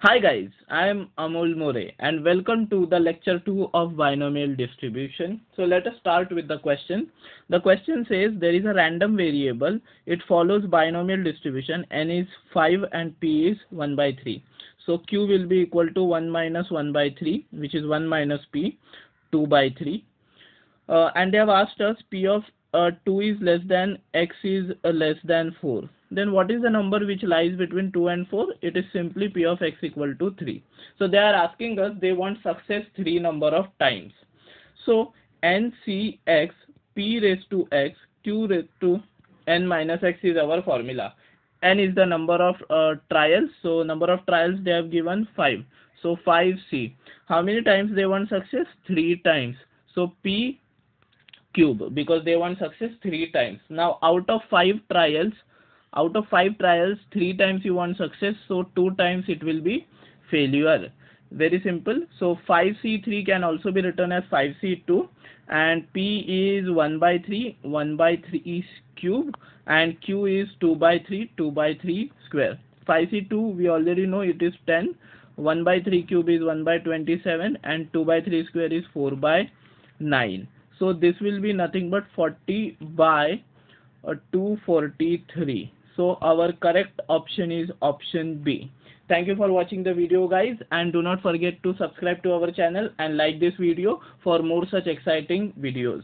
Hi guys, I am Amol More and welcome to the lecture 2 of binomial distribution. So let us start with the question. The question says there is a random variable. It follows binomial distribution n is 5 and p is 1 by 3. So q will be equal to 1 minus 1 by 3 which is 1 minus p 2 by 3. Uh, and they have asked us p of uh, 2 is less than x is uh, less than 4 then what is the number which lies between 2 and 4 it is simply p of x equal to 3 so they are asking us they want success 3 number of times. So n c x p raised to x q raised to n minus x is our formula. N is the number of uh, trials. So number of trials they have given 5 so 5c how many times they want success? 3 times. So p cube because they want success 3 times. Now out of 5 trials out of 5 trials 3 times you want success so 2 times it will be failure. Very simple. So 5c3 can also be written as 5c2 and p is 1 by 3 1 by 3 is cube and q is 2 by 3 2 by 3 square. 5c2 we already know it is 10 1 by 3 cube is 1 by 27 and 2 by 3 square is 4 by 9 so this will be nothing but 40 by 243 so our correct option is option B. Thank you for watching the video guys and do not forget to subscribe to our channel and like this video for more such exciting videos.